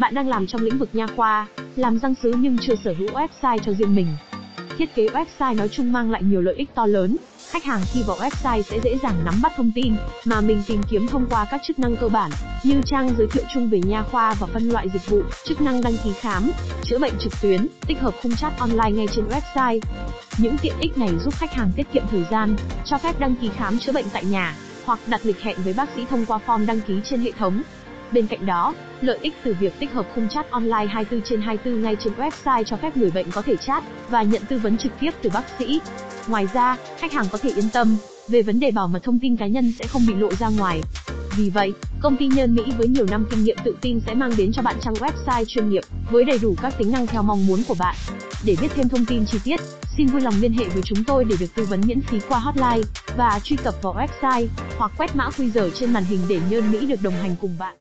Bạn đang làm trong lĩnh vực nha khoa, làm răng sứ nhưng chưa sở hữu website cho riêng mình. Thiết kế website nói chung mang lại nhiều lợi ích to lớn. Khách hàng khi vào website sẽ dễ dàng nắm bắt thông tin mà mình tìm kiếm thông qua các chức năng cơ bản như trang giới thiệu chung về nha khoa và phân loại dịch vụ, chức năng đăng ký khám, chữa bệnh trực tuyến, tích hợp khung chat online ngay trên website. Những tiện ích này giúp khách hàng tiết kiệm thời gian, cho phép đăng ký khám chữa bệnh tại nhà hoặc đặt lịch hẹn với bác sĩ thông qua form đăng ký trên hệ thống. Bên cạnh đó, lợi ích từ việc tích hợp khung chat online 24 trên 24 ngay trên website cho phép người bệnh có thể chat và nhận tư vấn trực tiếp từ bác sĩ. Ngoài ra, khách hàng có thể yên tâm về vấn đề bảo mật thông tin cá nhân sẽ không bị lộ ra ngoài. Vì vậy, công ty nhân Mỹ với nhiều năm kinh nghiệm tự tin sẽ mang đến cho bạn trang website chuyên nghiệp với đầy đủ các tính năng theo mong muốn của bạn. Để biết thêm thông tin chi tiết, xin vui lòng liên hệ với chúng tôi để được tư vấn miễn phí qua hotline và truy cập vào website hoặc quét mã QR trên màn hình để nhân Mỹ được đồng hành cùng bạn.